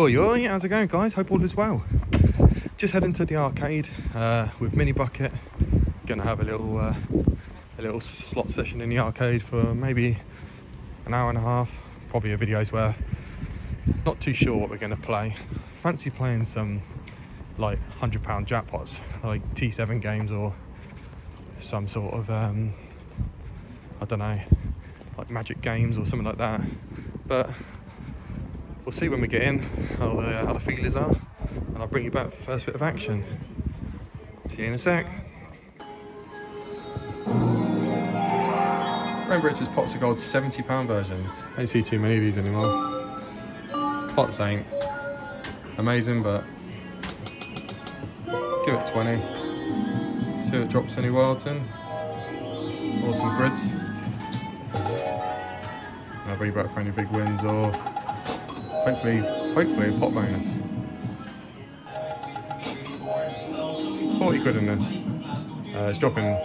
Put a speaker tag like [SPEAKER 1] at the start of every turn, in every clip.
[SPEAKER 1] Oi, oi, how's it going, guys? Hope all is well. Just heading to the arcade uh, with Mini Bucket. Gonna have a little uh, a little slot session in the arcade for maybe an hour and a half. Probably a video's worth. Not too sure what we're gonna play. Fancy playing some like hundred pound jackpots, like T7 games or some sort of um, I don't know, like Magic Games or something like that. But we'll see when we get in how the, how the feelers are, and I'll bring you back for the first bit of action. See you in a sec. Rainbow Riches Pots of Gold £70 version. I Don't see too many of these anymore. Pots ain't amazing, but give it 20. See if it drops any wilds in. Or some grids. I'll bring you back for any big wins or hopefully, hopefully a pot bonus. 40 quid in this. Uh, it's dropping,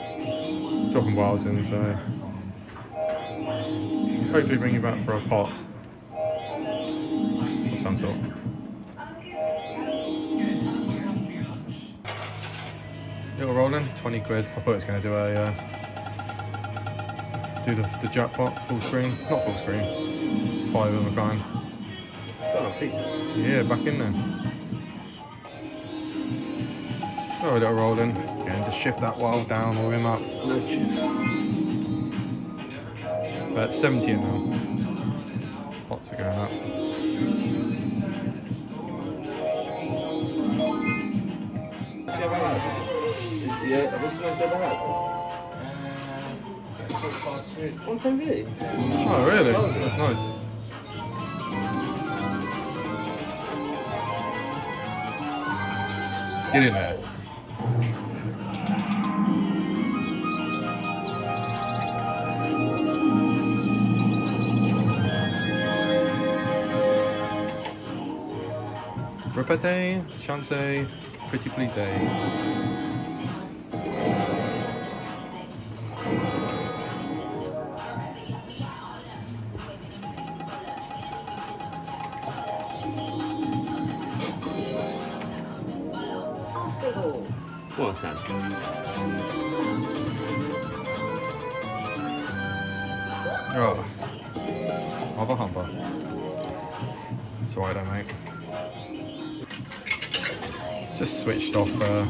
[SPEAKER 1] dropping wilds in, so hopefully bring you back for a pot of some sort. Little rolling, 20 quid. I thought it was going to do a uh, do the, the jackpot full screen, not full screen, five of a kind. Yeah, back in there. Oh, a little rolling. Yeah, and just shift that wild down or him up. About 70 now. Pots are going up.
[SPEAKER 2] Yeah, what's the most ever had? One time really?
[SPEAKER 1] Oh, really? That's nice. Get in there. Répétez, chancez, pretty please.
[SPEAKER 2] That?
[SPEAKER 1] Oh. Hubba hubba. It's alright, though, mate. Just switched off uh,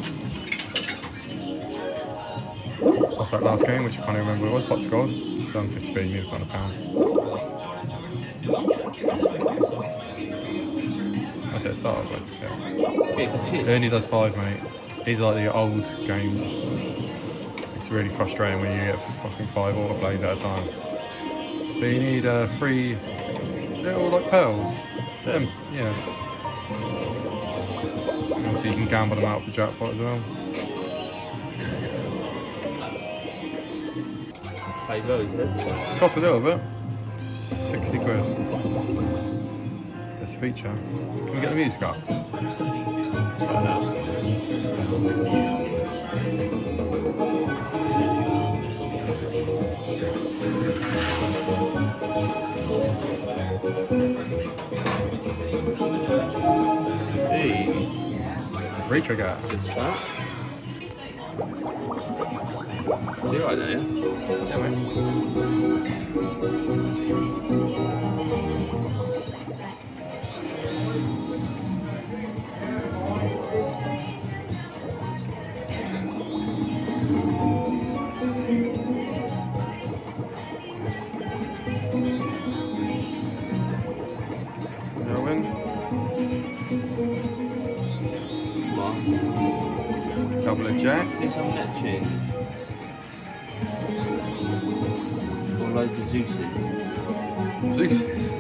[SPEAKER 1] off that last game, which I can't even remember what it was. Pots scored. It's done 50p, you've a pound. That's it, it started with. Yeah. It only does five, mate. These are like the old games. It's really frustrating when you get fucking five autoplays at a time. But you need uh, three little like pearls. Them, yeah. And Obviously you can gamble them out for jackpot as well.
[SPEAKER 2] Plays well, he said.
[SPEAKER 1] Cost a little bit. 60 quid. This feature. Can we get the music up? Retrigger.
[SPEAKER 2] good start. You're right there? Yeah, on.
[SPEAKER 1] Couple of
[SPEAKER 2] See
[SPEAKER 1] jacks.
[SPEAKER 2] net change. Or loads of Zeus's.
[SPEAKER 1] Zeus's.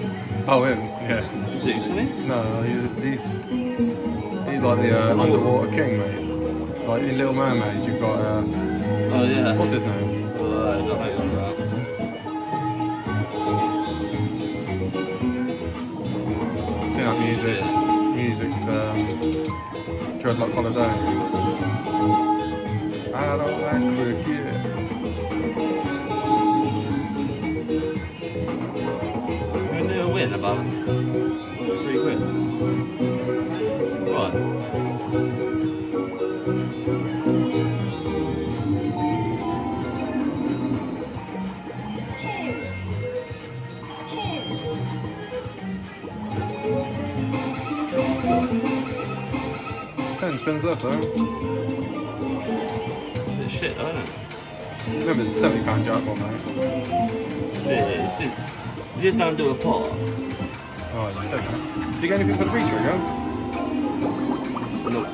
[SPEAKER 1] Oh, him. Yeah.
[SPEAKER 2] Zeus, isn't
[SPEAKER 1] No, he's he's like the uh, underwater king, mate. Like in Little Mermaid, you've got uh,
[SPEAKER 2] Oh, yeah.
[SPEAKER 1] what's his name?
[SPEAKER 2] Uh, no, hang on.
[SPEAKER 1] I think that music's music's um, Dreadlock Holiday. I don't like cricket.
[SPEAKER 2] Can we do a win above three quid?
[SPEAKER 1] Ten spins left though. Remember, it's a seventy pound jackpot, mate.
[SPEAKER 2] Yeah, it's just, you just don't do a pot.
[SPEAKER 1] Oh, you said that. You get anything for the re-trigger?
[SPEAKER 2] Look.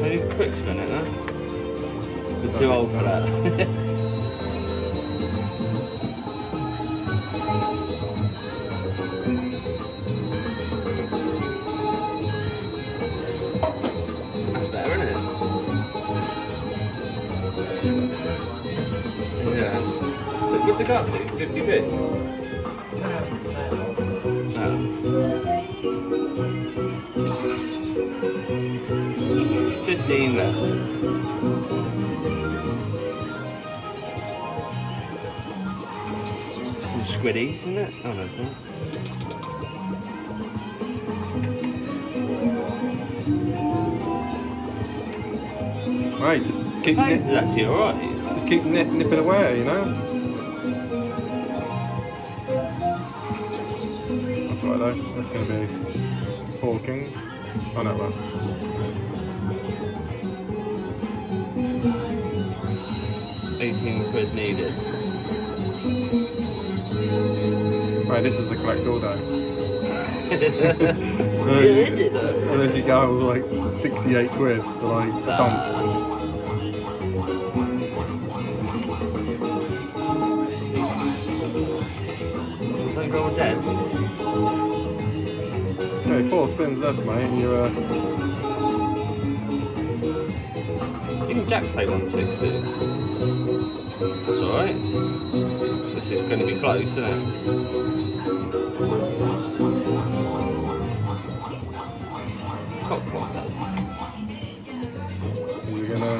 [SPEAKER 2] Maybe quick spin it, huh? We're too old for that. what's it got to? 50 bits? No. Fifteen left. Some squiddies, isn't it? Oh no, it's not.
[SPEAKER 1] Right, just keep
[SPEAKER 2] This
[SPEAKER 1] nip,
[SPEAKER 2] is actually alright.
[SPEAKER 1] just keep nip, nipping away, you know. That's going to be four kings. Oh no, well.
[SPEAKER 2] Eighteen quid needed.
[SPEAKER 1] Right, this is a collect all day.
[SPEAKER 2] is it though?
[SPEAKER 1] Unless you go with like 68 quid for like a dump. Four spins left, mate. and You're uh,
[SPEAKER 2] Even Jack's played 160. That's alright. This is going to be close, isn't it? Cock does.
[SPEAKER 1] is he gonna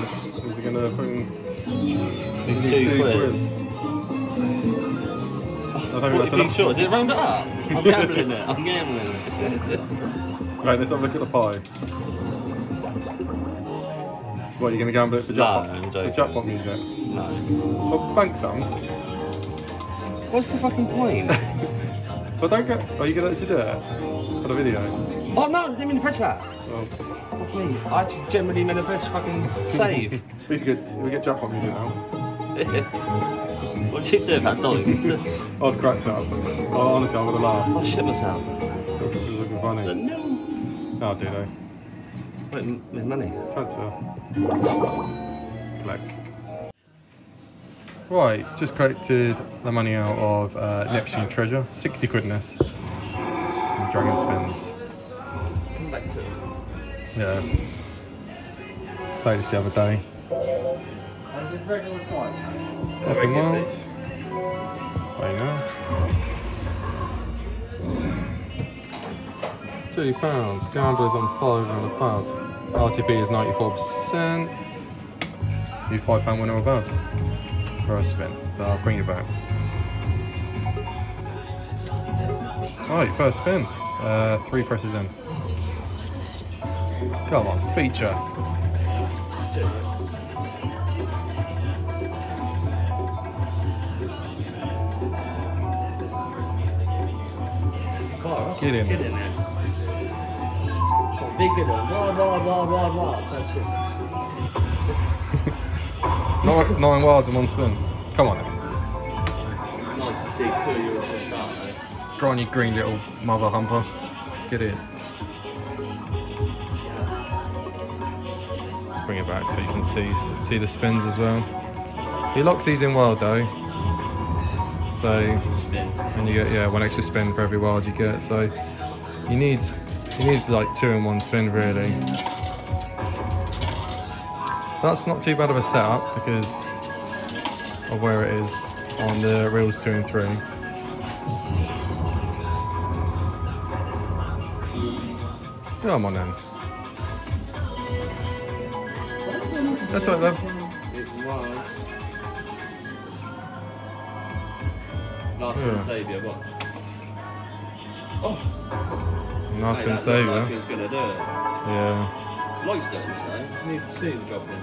[SPEAKER 1] is he gonna bring
[SPEAKER 2] Big
[SPEAKER 1] need
[SPEAKER 2] two quid.
[SPEAKER 1] I don't think that's enough.
[SPEAKER 2] short. Did it round it up? I'm gambling it. I'm gambling.
[SPEAKER 1] Right, let's have a look at the pie. What, are you gonna gamble it for
[SPEAKER 2] No,
[SPEAKER 1] jackpot?
[SPEAKER 2] I'm
[SPEAKER 1] for
[SPEAKER 2] joking.
[SPEAKER 1] jackpot music?
[SPEAKER 2] no.
[SPEAKER 1] Oh, bank some.
[SPEAKER 2] What's the fucking point?
[SPEAKER 1] But don't get. Are you gonna actually do it for the video?
[SPEAKER 2] oh no! I didn't mean to press that.
[SPEAKER 1] Well,
[SPEAKER 2] Fuck me. I just generally meant to press fucking save.
[SPEAKER 1] at good. we get we get jackpot music now.
[SPEAKER 2] what did you do about dogs?
[SPEAKER 1] I'd cracked up. Oh, honestly, I would have laughed.
[SPEAKER 2] I shit myself.
[SPEAKER 1] It was looking funny.
[SPEAKER 2] No.
[SPEAKER 1] No, do they?
[SPEAKER 2] Wait, there's money.
[SPEAKER 1] Transfer. Collect. Right, just collected the money out of uh, Neptune Treasure. 60 quid in this. And Dragon Spins.
[SPEAKER 2] Come back to it.
[SPEAKER 1] Yeah. Played this the other day.
[SPEAKER 3] Is it regular price?
[SPEAKER 1] Nothing else. Play now. Two pounds. Gamblers on five and above. RTP is 94%. You five pound winner above. For a spin. So I'll bring you back. Right, first spin. Uh, three presses in. Come on, feature. Get in.
[SPEAKER 2] Get in there. Big good one. Blah, blah, blah, blah, blah. That's good.
[SPEAKER 1] Nine, nine wilds in one spin. Come on then.
[SPEAKER 2] Nice to see two of yours to start though.
[SPEAKER 1] Go on, you green little mother humper. Get in. Let's bring it back so you can see see the spins as well. He locks these in wild though. So and you get yeah one extra spin for every wild you get. So you need you need like two in one spin really. That's not too bad of a setup because of where it is on the reels two and three. Come on then. That's all right,
[SPEAKER 2] was. Last
[SPEAKER 1] Yeah.
[SPEAKER 2] one saviour, watch. Oh,
[SPEAKER 1] Nice
[SPEAKER 2] mate,
[SPEAKER 1] spin
[SPEAKER 2] that
[SPEAKER 1] save,
[SPEAKER 2] like
[SPEAKER 1] yeah.
[SPEAKER 2] he going to do it.
[SPEAKER 1] Yeah.
[SPEAKER 2] Light's doing it though. Need to see him dropping.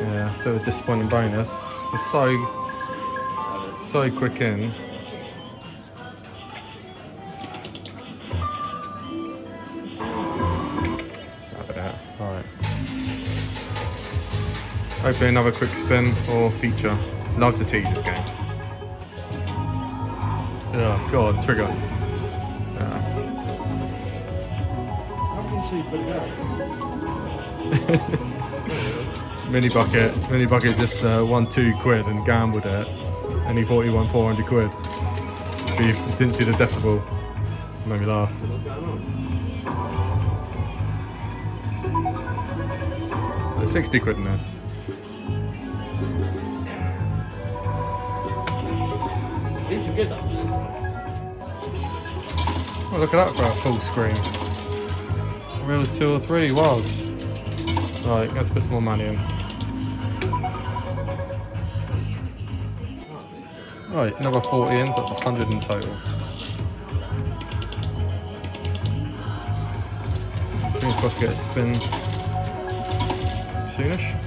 [SPEAKER 1] Yeah, bit of a disappointing bonus. Was so so quick in. Just have it out. Alright. Hopefully another quick spin or feature. Loves to tease this game. Oh god, trigger.
[SPEAKER 3] Out?
[SPEAKER 1] Mini bucket, mini bucket just uh, won two quid and gambled it, and he thought he won 400 quid. He didn't see the decibel. Made me laugh. So 60 quid in this.
[SPEAKER 2] These are good.
[SPEAKER 1] Oh, look at that for a full screen. Reels two or three, wilds. Right, have to put some more money in. Right, another 40 in, so that's 100 in total. Fingers crossed to get a spin soonish.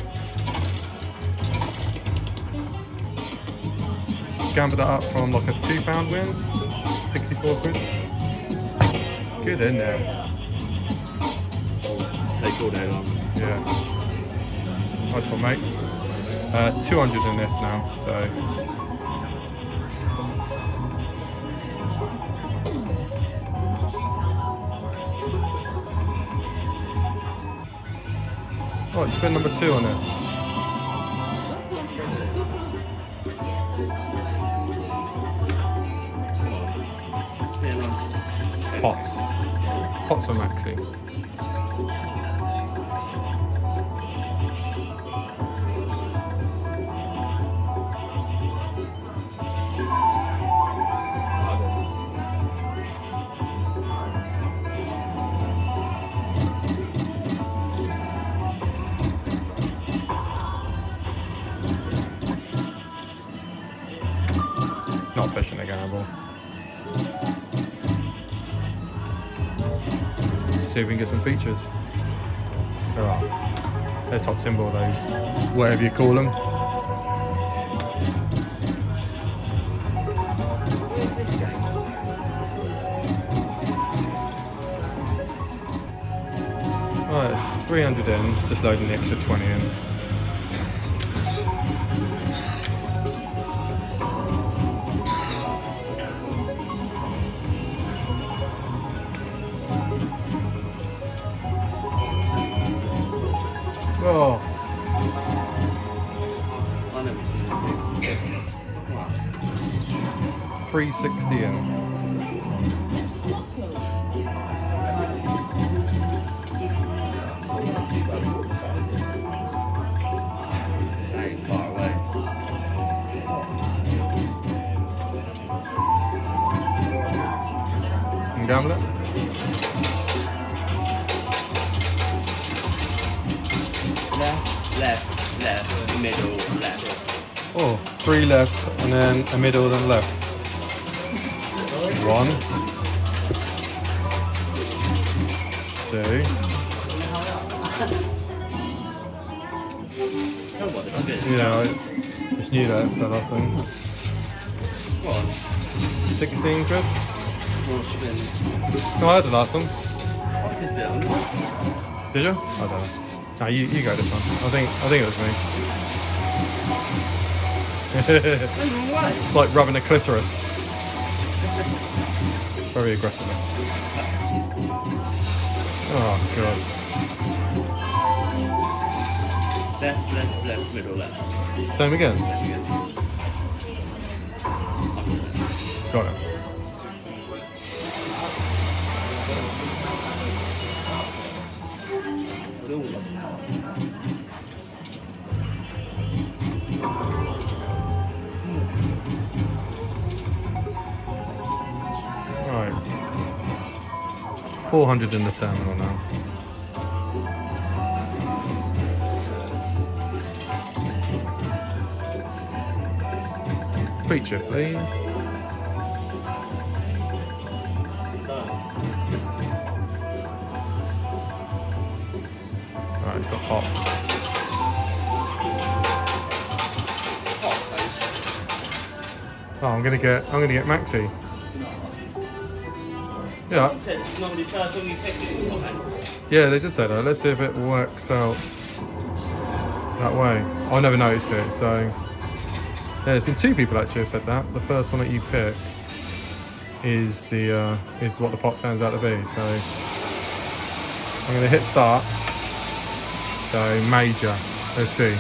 [SPEAKER 1] Gambled that up from like a two pound win, 64 quid. Good in there.
[SPEAKER 2] Take all day long.
[SPEAKER 1] Yeah. Nice one, mate. Uh, 200 in this now, so. Right, spin number two on this. Pots. Pots for Maxi. See if we can get some features. There are. They're top symbol, those. Whatever you call them. Right, it's 300 in, just loading the extra 20 in. 360 in.
[SPEAKER 2] That ain't far away.
[SPEAKER 1] And gamble it.
[SPEAKER 2] Left, left, left, middle, left.
[SPEAKER 1] Oh, three lefts and then a middle and left. One. Two.
[SPEAKER 2] What spin.
[SPEAKER 1] Yeah, I just knew that off then.
[SPEAKER 2] Go
[SPEAKER 1] 16 quid? No, I had the last one.
[SPEAKER 2] What?
[SPEAKER 1] Did you? I don't know. No, you, you go this one. I think I think it was me. it's like rubbing a clitoris. Very aggressively. Oh god.
[SPEAKER 2] Left, left, left, middle, left.
[SPEAKER 1] Same again. Got it. 400 in the terminal now. Creature, please. Alright, got hot. Oh, I'm gonna get I'm gonna get Maxi
[SPEAKER 2] comments.
[SPEAKER 1] yeah, they did say that. Let's see if it works out that way. I never noticed it, so yeah, there's been two people actually have said that. The first one that you pick is the uh, is what the pot turns out to be. So I'm gonna hit start. So major. Let's see.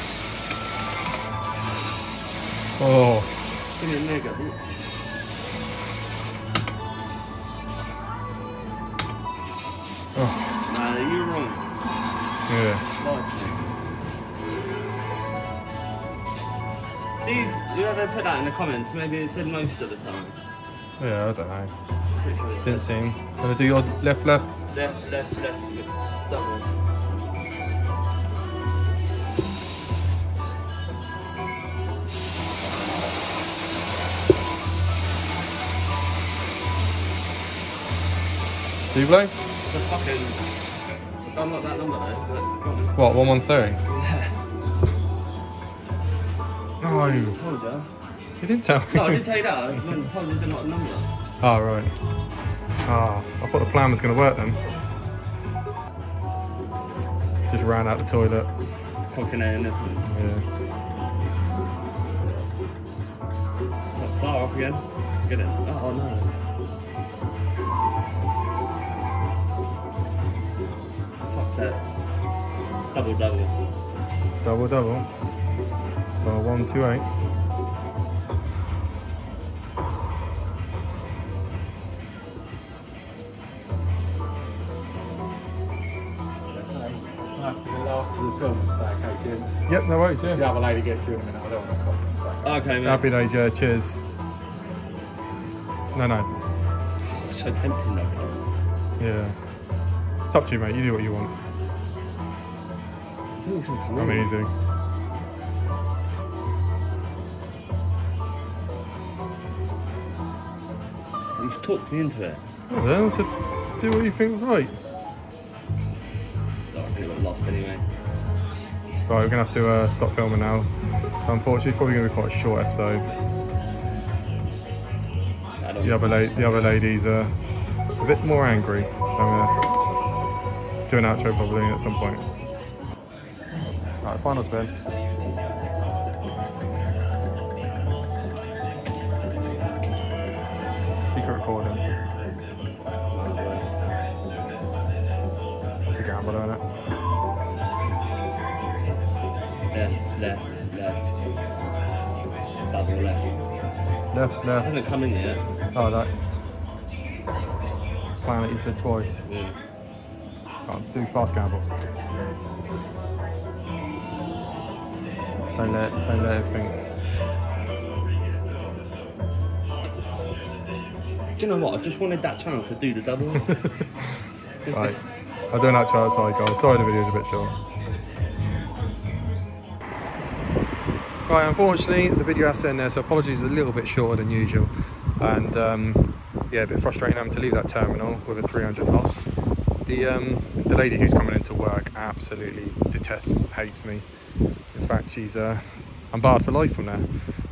[SPEAKER 1] Oh,
[SPEAKER 2] Give me a mega,
[SPEAKER 1] oh, yeah.
[SPEAKER 2] See you ever put that in the comments, maybe it said most of the time.
[SPEAKER 1] Yeah, I don't know.
[SPEAKER 2] Sure
[SPEAKER 1] Didn't
[SPEAKER 2] said
[SPEAKER 1] seem. Gonna do your left, left.
[SPEAKER 2] left, left, left, double.
[SPEAKER 1] Do you play?
[SPEAKER 2] The fucking. I don't that number though.
[SPEAKER 1] What, 113?
[SPEAKER 2] Yeah.
[SPEAKER 1] No,
[SPEAKER 2] I told you.
[SPEAKER 1] you didn't tell me.
[SPEAKER 2] No, I didn't tell you that. I told you didn't like the number.
[SPEAKER 1] Oh, right. Ah, I thought the plan was going to work then. Just ran out the toilet.
[SPEAKER 2] Cocking it in, isn't it?
[SPEAKER 1] Yeah.
[SPEAKER 2] Top flower off again. Get it. Oh no. That. Double double.
[SPEAKER 1] Double, double. Well, one, two, eight.
[SPEAKER 3] Let's say, it's going to be the last of the film, is okay,
[SPEAKER 1] Yep, no worries,
[SPEAKER 3] The other lady gets you in a minute, I don't want to cough.
[SPEAKER 2] Okay, mate.
[SPEAKER 1] Happy days, yeah, cheers. No, no.
[SPEAKER 2] It's So tempting though.
[SPEAKER 1] Yeah. It's up to you, mate. You do what you want.
[SPEAKER 2] I think it's gonna come
[SPEAKER 1] I'm
[SPEAKER 2] in.
[SPEAKER 1] easy.
[SPEAKER 2] You've talked me into it.
[SPEAKER 1] Well, then, so do what you think was right.
[SPEAKER 2] Oh, I think I got lost anyway.
[SPEAKER 1] Right, we're gonna have to uh, stop filming now. Unfortunately, it's probably gonna be quite a short episode. The other, the other lady's uh, a bit more angry, so I'm gonna do an outro probably at some point. Right, final spin. Secret recording. To gamble on it.
[SPEAKER 2] Left, left, left. Double left.
[SPEAKER 1] Left, left.
[SPEAKER 2] hasn't come in yet.
[SPEAKER 1] Oh, that. Planet you said twice.
[SPEAKER 2] Yeah.
[SPEAKER 1] Can't do fast gambles. Don't let don't let it think.
[SPEAKER 2] Do you know what? I just wanted that chance to do the double.
[SPEAKER 1] right. I'll do an outro outside guys. Sorry the video's a bit short. Right, unfortunately the video has to end there, so apologies a little bit shorter than usual. And um, yeah, a bit frustrating having to leave that terminal with a 300 loss. The um, the lady who's coming into work absolutely detests, hates me. Fact, she's uh, I'm barred for life from there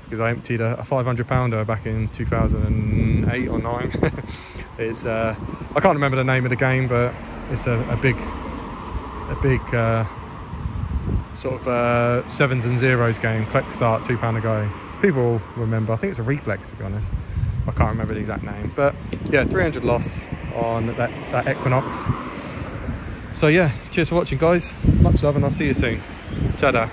[SPEAKER 1] because I emptied a, a 500 pounder back in 2008 or 9. it's uh, I can't remember the name of the game, but it's a, a big a big uh, sort of uh, sevens and zeros game. Collect start, two pound a go. People remember. I think it's a reflex to be honest. I can't remember the exact name, but yeah, 300 loss on that that Equinox. So yeah, cheers for watching, guys. Much love, and I'll see you soon. Ta-da.